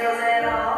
Deus é herói.